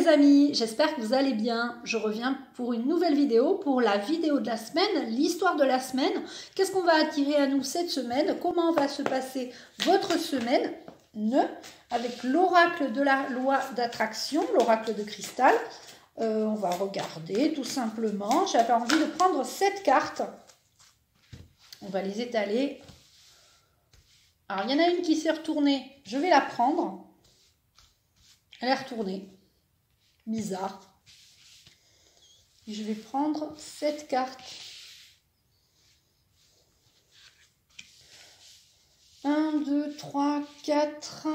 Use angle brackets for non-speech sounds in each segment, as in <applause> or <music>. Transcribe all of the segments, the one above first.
les amis, j'espère que vous allez bien. Je reviens pour une nouvelle vidéo, pour la vidéo de la semaine, l'histoire de la semaine. Qu'est-ce qu'on va attirer à nous cette semaine? Comment va se passer votre semaine? Ne, avec l'oracle de la loi d'attraction, l'oracle de cristal. Euh, on va regarder tout simplement. J'avais envie de prendre cette carte. On va les étaler. Alors, il y en a une qui s'est retournée. Je vais la prendre. Elle est retournée. Bizarre. je vais prendre cette carte. 1, 2, 3, 4,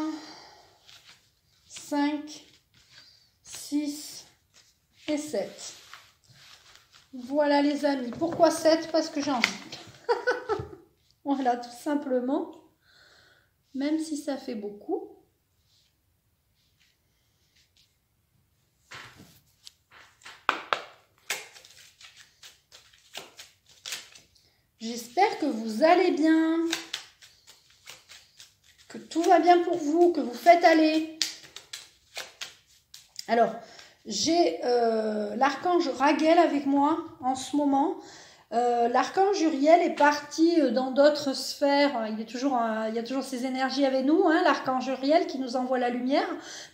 5, 6 et 7. Voilà les amis. Pourquoi 7 Parce que j'ai envie. <laughs> voilà, tout simplement. Même si ça fait beaucoup. J'espère que vous allez bien, que tout va bien pour vous, que vous faites aller. Alors, j'ai euh, l'archange Raguel avec moi en ce moment. Euh, l'archange Uriel est parti euh, dans d'autres sphères. Il, est toujours, il y a toujours ses énergies avec nous, hein, l'archange Uriel qui nous envoie la lumière.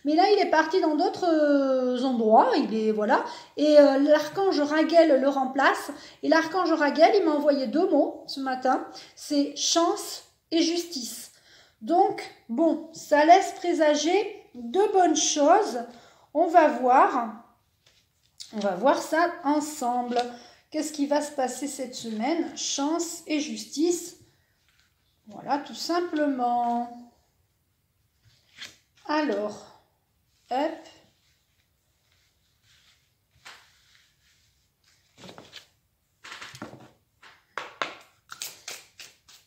Mais là, il est parti dans d'autres endroits. Il est voilà. Et l'archange Raguel le remplace. Et l'archange Raguel, il m'a envoyé deux mots ce matin. C'est chance et justice. Donc, bon, ça laisse présager de bonnes choses. On va voir. On va voir ça ensemble. Qu'est-ce qui va se passer cette semaine? Chance et justice. Voilà, tout simplement. Alors, hop.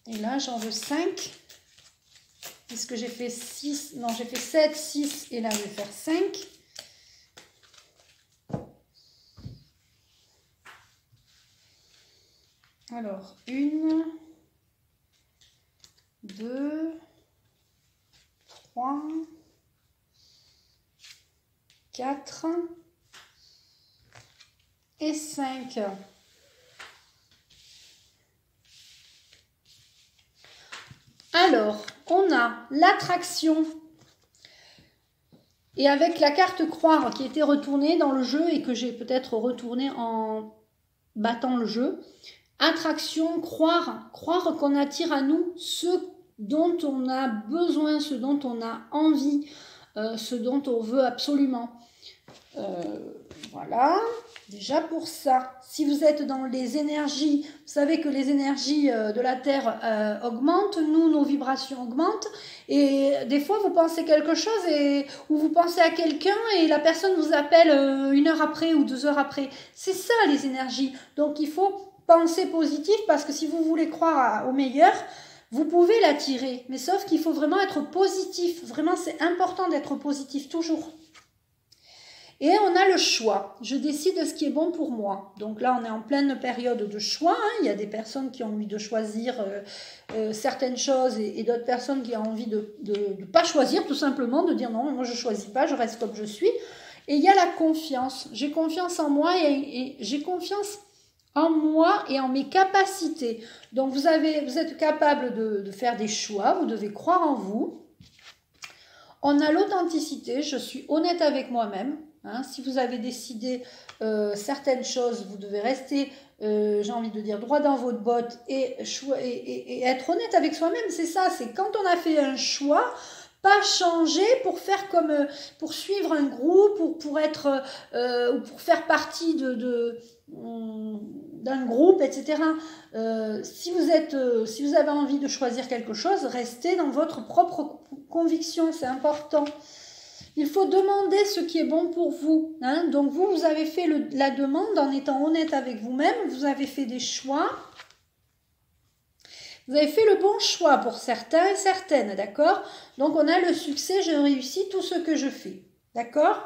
Et là, j'en veux 5. Puisque j'ai fait 6, non, j'ai fait 7, 6, et là, je vais faire 5. Alors, une, deux, trois, quatre et cinq. Alors, on a l'attraction. Et avec la carte croire qui était retournée dans le jeu et que j'ai peut-être retourné en battant le jeu, Attraction, croire, croire qu'on attire à nous ce dont on a besoin, ce dont on a envie, euh, ce dont on veut absolument. Euh, voilà, déjà pour ça. Si vous êtes dans les énergies, vous savez que les énergies euh, de la Terre augmentent, nous, nos vibrations augmentent, et des fois vous pensez quelque chose et, ou vous pensez à quelqu'un et la personne vous appelle une heure après ou deux heures après. C'est ça les énergies. Donc il faut pensée positive parce que si vous voulez croire au meilleur, vous pouvez l'attirer. Mais sauf qu'il faut vraiment être positif. Vraiment, c'est important d'être positif toujours. Et on a le choix. Je décide de ce qui est bon pour moi. Donc là, on est en pleine période de choix. Hein. Il y a des personnes qui ont envie de choisir euh, euh, certaines choses et, d'autres personnes qui ont envie de ne pas choisir, tout simplement, de dire non, moi je ne choisis pas, je reste comme je suis. Et il y a la confiance. J'ai confiance en moi et j'ai confiance en moi et en mes capacités. Donc vous, avez, vous êtes capable de, faire des choix, vous devez croire en vous. On a l'authenticité, je suis honnête avec moi-même. Hein. Si vous avez décidé euh, certaines choses, vous devez rester, euh, j'ai envie de dire, droit dans votre botte et, et, et être honnête avec soi-même. C'est ça, c'est quand on a fait un choix, pas changer pour faire comme euh, pour suivre un groupe ou pour être ou pour faire partie de, d'un groupe, etc. Euh, si, vous êtes, euh, si vous avez envie de choisir quelque chose, restez dans votre propre conviction, c'est important. Il faut demander ce qui est bon pour vous. Hein. Donc vous, vous avez fait la demande en étant honnête avec vous-même, vous avez fait des choix. Vous avez fait le bon choix pour certains et certaines, d'accord? Donc on a le succès, je réussis tout ce que je fais, d'accord?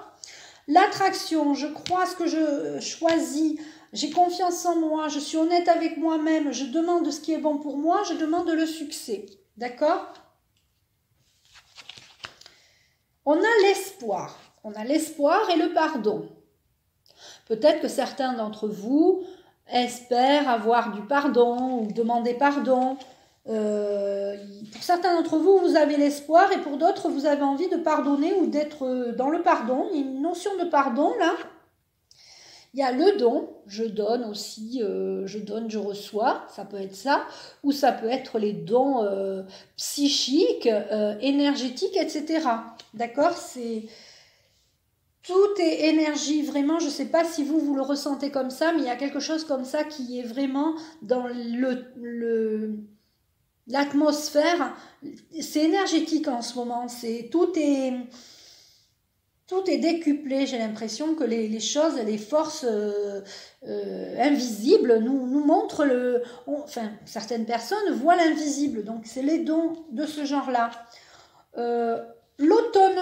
L'attraction, je crois ce que je choisis, j'ai confiance en moi, je suis honnête avec moi-même, je demande ce qui est bon pour moi, je demande le succès. D'accord? On a l'espoir. on a l'espoir et le pardon. Peut-être que certains d'entre vous espèrent avoir du pardon ou demander pardon. Euh, pour certains d'entre vous, vous avez l'espoir et pour d'autres, vous avez envie de pardonner ou d'être dans le pardon. Il y a une notion de pardon là. Il y a le don, je donne aussi, euh, je donne, je reçois, ça peut être ça, ou ça peut être les dons euh, psychiques, énergétiques, etc. D'accord? C'est tout est énergie, vraiment. Je ne sais pas si vous, vous le ressentez comme ça, mais il y a quelque chose comme ça qui est vraiment dans le, l'atmosphère. C'est énergétique en ce moment. Tout est décuplé. J'ai l'impression que les, choses, les forces euh, euh, invisibles nous, nous montrent le. enfin, certaines personnes voient l'invisible. Donc, c'est les dons de ce genre-là. Euh, l'automne,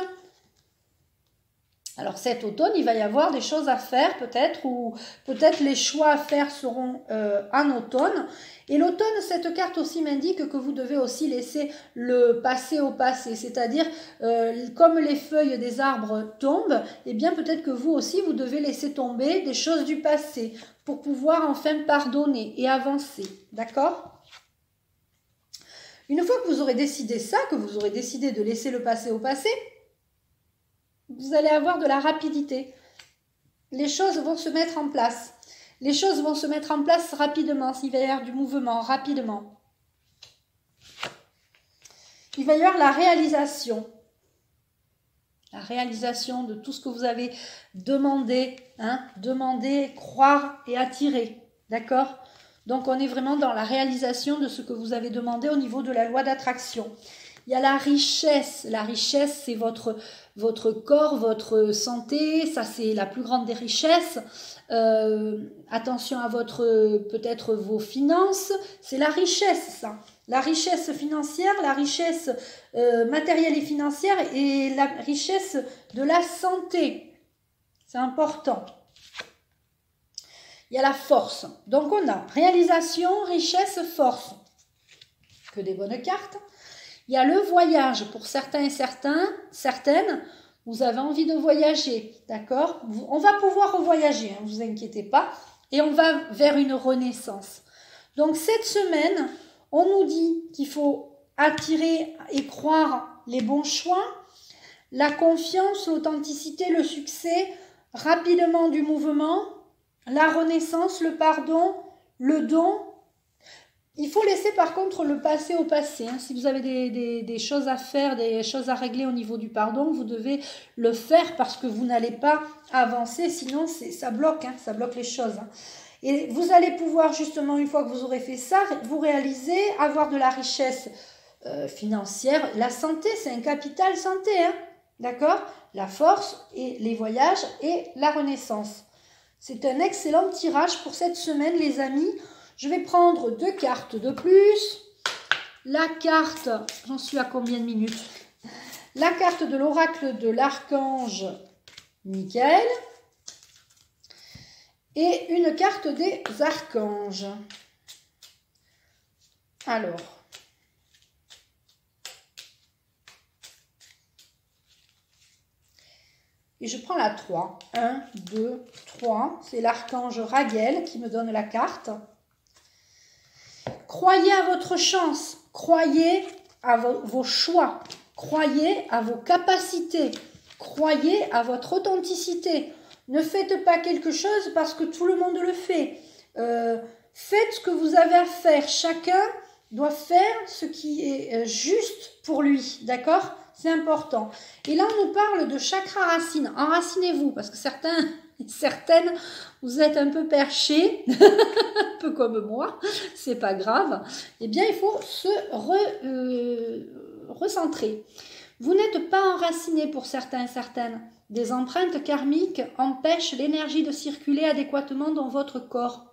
alors cet automne, il va y avoir des choses à faire peut-être, ou peut-être les choix à faire seront euh, en automne. Et l'automne, cette carte aussi m'indique que vous devez aussi laisser le passé au passé, c'est-à-dire euh, comme les feuilles des arbres tombent, eh bien peut-être que vous aussi, vous devez laisser tomber des choses du passé pour pouvoir enfin pardonner et avancer. D'accord? Une fois que vous aurez décidé ça, que vous aurez décidé de laisser le passé au passé, vous allez avoir de la rapidité. Les choses vont se mettre en place. Les choses vont se mettre en place rapidement. Il va y avoir du mouvement rapidement. Il va y avoir la réalisation. La réalisation de tout ce que vous avez demandé, hein, demandé, croire et attirer. D'accord? Donc on est vraiment dans la réalisation de ce que vous avez demandé au niveau de la loi d'attraction. Il y a la richesse. La richesse, c'est votre, votre corps, votre santé. Ça, c'est la plus grande des richesses. Euh, attention à votre, peut-être vos finances. C'est la richesse, ça. La richesse financière, la richesse euh, matérielle et financière et la richesse de la santé. C'est important. Il y a la force. Donc on a réalisation, richesse, force. Que des bonnes cartes. Il y a le voyage pour certains et certains, certaines. Vous avez envie de voyager, d'accord? On va pouvoir voyager, ne hein, vous inquiétez pas. Et on va vers une renaissance. Donc cette semaine, on nous dit qu'il faut attirer et croire les bons choix, la confiance, l'authenticité, le succès, rapidement du mouvement, la renaissance, le pardon, le don, il faut laisser par contre le passé au passé. Hein. Si vous avez des, choses à faire, des choses à régler au niveau du pardon, vous devez le faire parce que vous n'allez pas avancer, sinon ça bloque, hein, ça bloque les choses. Hein. Et vous allez pouvoir justement, une fois que vous aurez fait ça, vous réaliser, avoir de la richesse euh, financière. La santé, c'est un capital santé, d'accord? La force et les voyages et la renaissance. C'est un excellent tirage pour cette semaine, les amis. Je vais prendre deux cartes de plus. La carte, j'en suis à combien de minutes? La carte de l'oracle de l'archange Michael. Et une carte des archanges. Alors, Et je prends la 3. 1, 2, 3. C'est l'archange Raguel qui me donne la carte. Croyez à votre chance, croyez à vos, choix, croyez à vos capacités, croyez à votre authenticité. Ne faites pas quelque chose parce que tout le monde le fait. Euh, faites ce que vous avez à faire. Chacun doit faire ce qui est euh, juste pour lui. D'accord? C'est important. Et là, on nous parle de chakra racine. Enracinez-vous parce que certains <laughs> certaines, vous êtes un peu perché, <laughs> un peu comme moi, c'est pas grave. Eh bien, il faut se euh, recentrer. Vous n'êtes pas enraciné pour certains certaines. Des empreintes karmiques empêchent l'énergie de circuler adéquatement dans votre corps.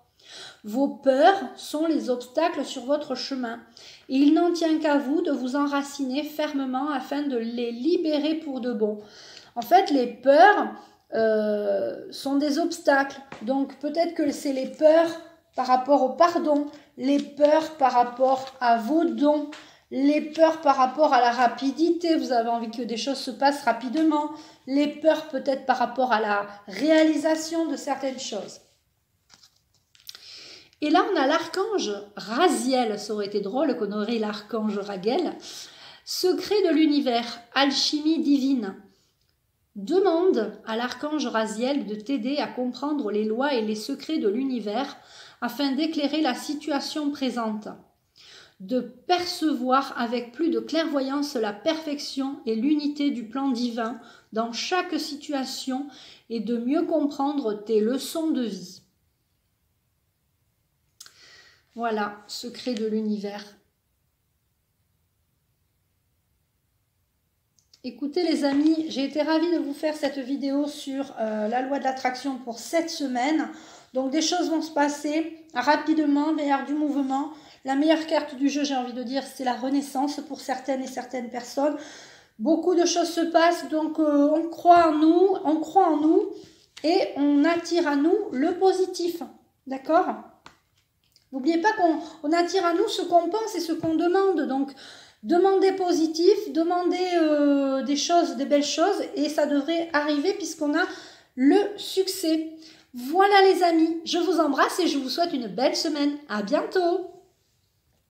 Vos peurs sont les obstacles sur votre chemin il n'en tient qu'à vous de vous enraciner fermement afin de les libérer pour de bon. En fait, les peurs, euh, sont des obstacles. Donc peut-être que c'est les peurs par rapport au pardon, les peurs par rapport à vos dons, les peurs par rapport à la rapidité, vous avez envie que des choses se passent rapidement, les peurs peut-être par rapport à la réalisation de certaines choses. Et là, on a l'archange Raziel, ça aurait été drôle qu'on aurait l'archange Raguel, secret de l'univers, alchimie divine. Demande à l'archange Raziel de t'aider à comprendre les lois et les secrets de l'univers afin d'éclairer la situation présente, de percevoir avec plus de clairvoyance la perfection et l'unité du plan divin dans chaque situation et de mieux comprendre tes leçons de vie. Voilà, secret de l'univers. Écoutez les amis, j'ai été ravie de vous faire cette vidéo sur euh, la loi de l'attraction pour cette semaine. Donc des choses vont se passer rapidement, va du mouvement. La meilleure carte du jeu, j'ai envie de dire, c'est la renaissance pour certaines et certaines personnes. Beaucoup de choses se passent, donc euh, on croit en nous, on croit en nous et on attire à nous le positif. D'accord? N'oubliez pas qu'on attire à nous ce qu'on pense et ce qu'on demande. Donc Demandez positif, demandez euh, des choses, des belles choses, et ça devrait arriver puisqu'on a le succès. Voilà les amis, je vous embrasse et je vous souhaite une belle semaine. À bientôt